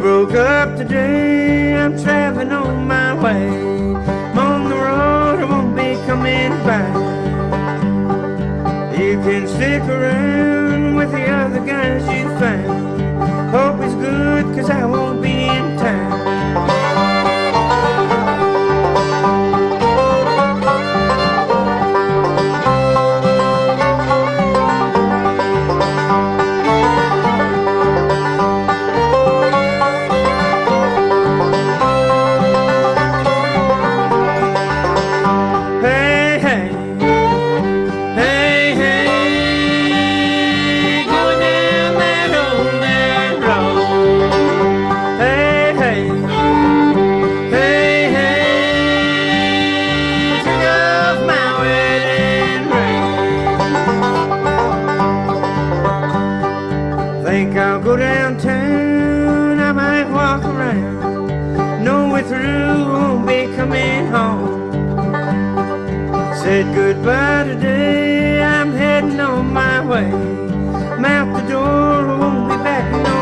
Broke up today, I'm traveling on my way. I'm on the road, I won't be coming back. You can stick around with the other guys you found. Hope it's good, cause I won't Think I'll go downtown, I might walk around. No, we're through, won't be coming home. Said goodbye today, I'm heading on my way. I'm out the door, won't be back no.